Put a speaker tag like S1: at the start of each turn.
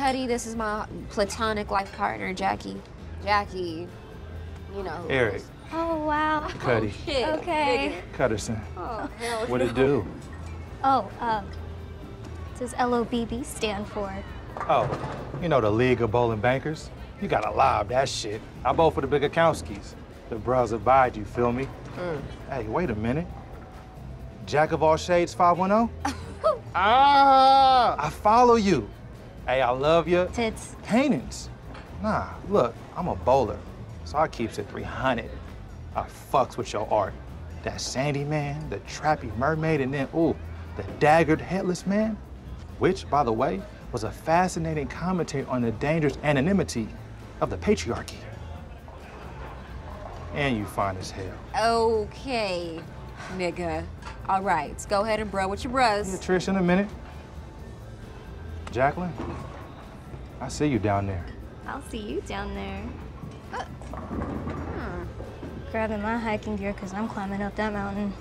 S1: Cuddy. This is my platonic life partner, Jacque. Jacque, you know. who
S2: Eric,
S1: is.
S3: Oh, wow.
S2: Cuddy,
S1: Shit.
S3: Okay.
S2: Cutterson.
S1: Oh, hell
S2: What
S1: no.
S2: it do?
S3: Oh, um, does LOBB stand for?
S2: Oh, you know the League of Bowling Bankers? You gotta lob that shit. I bowl for the big Akowskis. The bros abide, you feel me? Hey, wait a minute. Jack of all shades 510? ah! I follow you. Hey, I love you.
S3: Tits.
S2: Paintings. Nah, look, I'm a bowler, so I keeps it 300. I fucks with your art. That Sandy man, the trappy mermaid, and then, ooh, the daggered headless man, which, by the way, was a fascinating commentary on the dangerous anonymity of the patriarchy. And you fine as hell.
S1: Okay, nigga. All right, go ahead and bro with your bros.
S2: In a minute. Jacqueline, I see you down there.
S3: I'll see you down there. Uh, hmm. Grabbing my hiking gear because I'm climbing up that mountain.